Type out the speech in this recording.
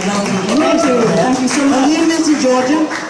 Thank you, Thank you so much. You Mr. Georgia?